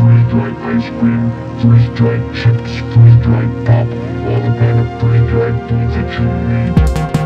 freeze dried ice cream, freeze dried chips, freeze dried pop, all the kind of freeze dried foods that you need.